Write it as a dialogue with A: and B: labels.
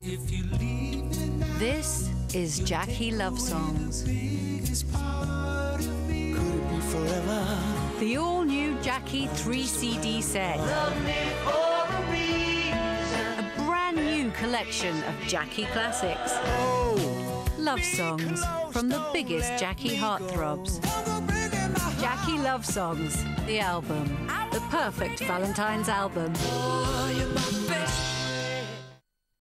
A: This is Jackie Love Songs. The all new Jackie 3 CD set. A brand new collection of Jackie classics. Love songs from the biggest Jackie heartthrobs. Jackie Love Songs, the album. The perfect Valentine's album.